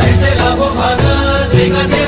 Ese la bobana, diga